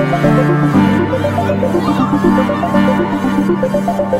ハハハハ